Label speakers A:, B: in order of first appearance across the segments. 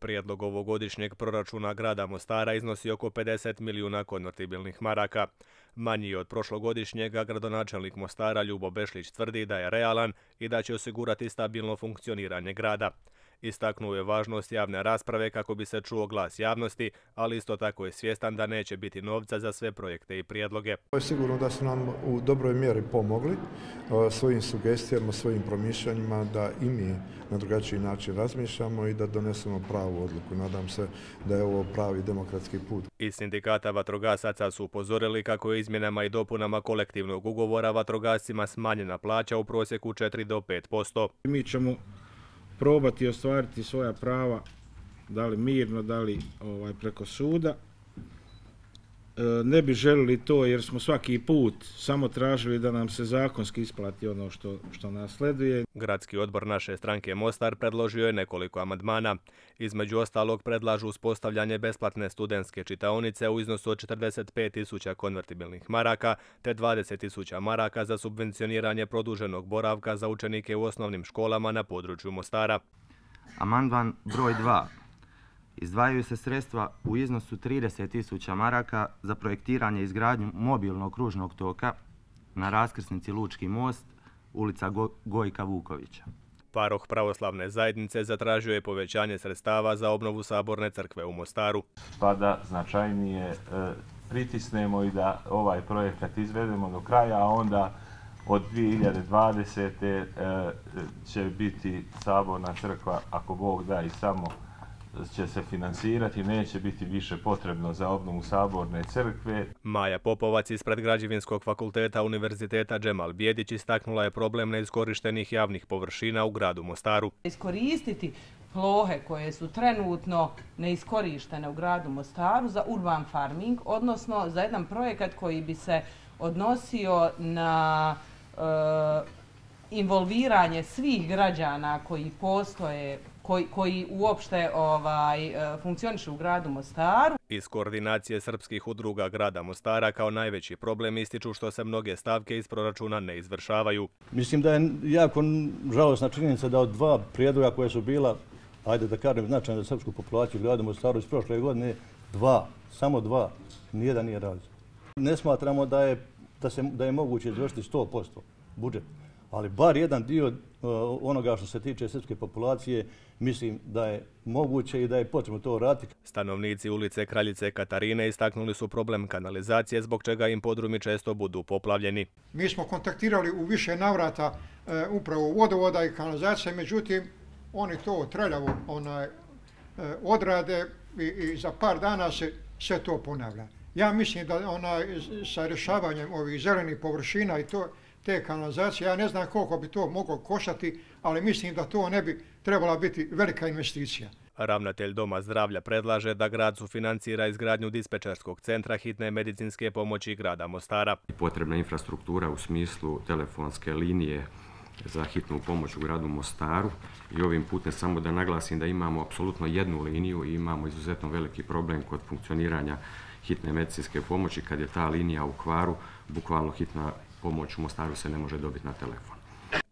A: Prijedlog ovogodišnjeg proračuna grada Mostara iznosi oko 50 milijuna konvertibilnih maraka. Manji od prošlogodišnjega gradonačelnik Mostara Ljubo Bešlić tvrdi da je realan i da će osigurati stabilno funkcioniranje grada. Istaknuo je važnost javne rasprave kako bi se čuo glas javnosti, ali isto tako je svjestan da neće biti novca za sve projekte i prijedloge.
B: Sigurno da su nam u dobroj mjeri pomogli svojim sugestijama, svojim promišljanjima da i mi na drugačiji način razmišljamo i da donesemo pravu odluku. Nadam se da je ovo pravi demokratski put.
A: Iz sindikata vatrogasaca su upozorili kako je izmjenama i dopunama kolektivnog ugovora vatrogascima smanjena plaća u prosjeku 4 do 5%.
C: Mi ćemo probati ostvariti svoja prava, da li mirno, da li ovaj, preko suda. E, ne bi želili to jer smo svaki put samo tražili da nam se zakonski isplati ono što, što nas sleduje.
A: Gradski odbor naše stranke Mostar predložio je nekoliko amandmana. Između ostalog predlažu uspostavljanje besplatne studentske čitaonice u iznosu od 45.000 konvertibilnih maraka te 20.000 maraka za subvencioniranje produženog boravka za učenike u osnovnim školama na području Mostara.
D: Amandman broj 2 Izdvajaju se sredstva u iznosu 30.000 maraka za projektiranje i izgradnju mobilnog kružnog toka na raskrsnici Lučki most, ulica Gojka Vukovića.
A: Paroh pravoslavne zajednice zatražio je povećanje sredstava za obnovu saborne crkve u Mostaru.
E: Pa da značajnije e, pritisnemo i da ovaj projekat izvedemo do kraja, a onda od 2020. E, će biti saborna crkva, ako Bog da i samo će se financirati, neće biti više potrebno za obnovu saborne crkve.
A: Maja Popovac ispred Građevinskog fakulteta Univerziteta Džemal Bijedić istaknula je problem neiskorištenih javnih površina u gradu Mostaru.
F: Iskoristiti plohe koje su trenutno neiskorištene u gradu Mostaru za urban farming, odnosno za jedan projekat koji bi se odnosio na e, involviranje svih građana koji postoje koji, koji uopšte ovaj, e, funkcionišu u gradu Mostaru.
A: Iz koordinacije srpskih udruga grada Mostara kao najveći problem ističu što se mnoge stavke iz proračuna ne izvršavaju.
G: Mislim da je jako žalostna činjenica da od dva prijedloga koje su bila, ajde da kažem, značajne za srpsku populaciju grada Mostaru iz prošle godine, dva, samo dva, nijedan nije razlog. Ne smatramo da je, da, se, da je moguće izvršiti 100% budžet ali bar jedan dio uh, onoga što se tiče srpske populacije mislim da je moguće i da je potrebno to raditi.
A: Stanovnici ulice Kraljice Katarine istaknuli su problem kanalizacije zbog čega im podrumi često budu poplavljeni.
H: Mi smo kontaktirali u više navrata uh, upravo vodovoda i kanalizacije, međutim oni to treljavo onaj, uh, odrade i, i za par dana se sve to ponavlja. Ja mislim da onaj, sa rješavanjem ovih zelenih površina i to te kanalizacije. Ja ne znam koliko bi to moglo košati, ali mislim da to ne bi trebala biti velika investicija.
A: Ravnatelj Doma zdravlja predlaže da grad sufinancira izgradnju dispečarskog centra hitne medicinske pomoći grada Mostara.
I: Potrebna infrastruktura u smislu telefonske linije za hitnu pomoć u gradu Mostaru i ovim putem samo da naglasim da imamo apsolutno jednu liniju i imamo izuzetno veliki problem kod funkcioniranja hitne medicinske pomoći kad je ta linija u kvaru, bukvalno hitna pomoć u Mostaru se ne može dobiti na telefon.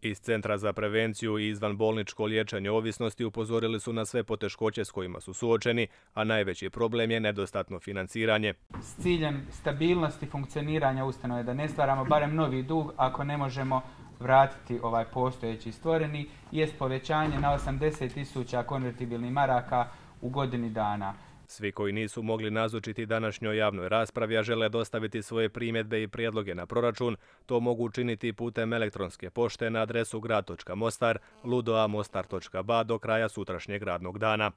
A: Iz Centra za prevenciju i izvanbolničko liječenje ovisnosti upozorili su na sve poteškoće s kojima su suočeni, a najveći problem je nedostatno financiranje.
J: S ciljem stabilnosti funkcioniranja ustanove da ne stvaramo barem novi dug ako ne možemo vratiti ovaj postojeći stvoreni, jest povećanje na 80.000 konvertibilnih maraka u godini dana.
A: Svi koji nisu mogli nazočiti današnjoj javnoj raspravi, a žele dostaviti svoje primjedbe i prijedloge na proračun, to mogu učiniti putem elektronske pošte na adresu grad.mostar ludoamostar.ba do kraja sutrašnjeg radnog dana.